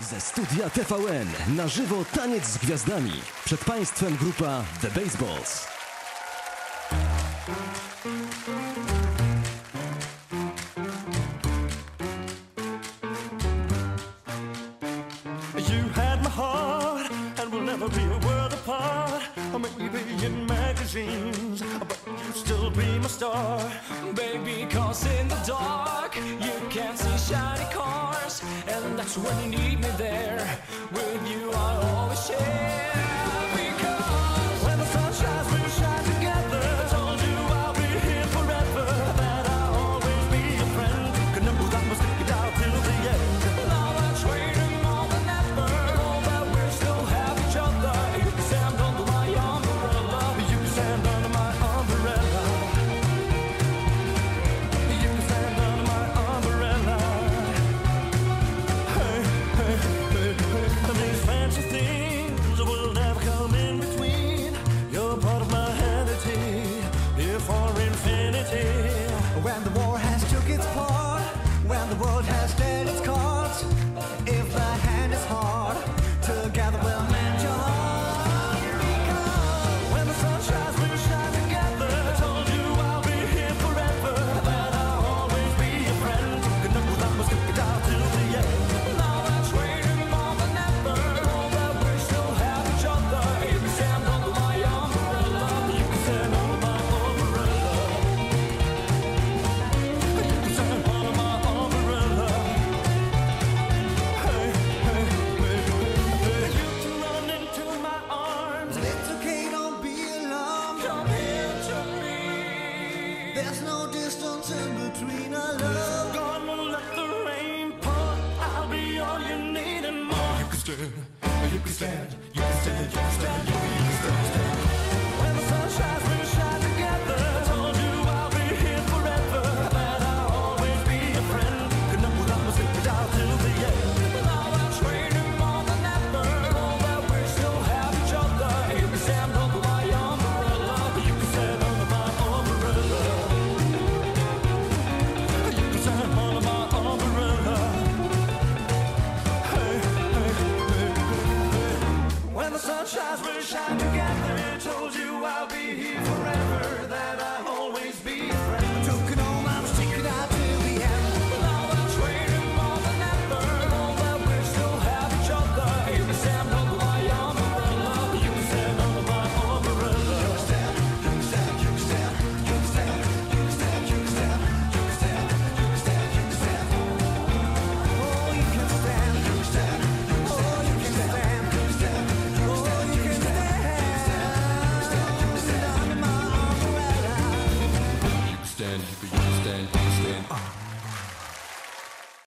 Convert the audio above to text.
Ze studia TVN na żywo taniec z gwiazdami. Przed Państwem grupa The Baseballs. You had my heart and we'll never be a world apart. I may be in magazines, but you still be my star. Baby, cause in the dark you can't see shiny cars. That's when you need me there with you. world has dead arms. It's okay, don't be alarmed. Come here to me. There's no distance in between our love. Gonna let the rain pour. I'll be all you need and more. You can stand, you can stand, you can stand, you can stand, you can stand. You can stand. shine.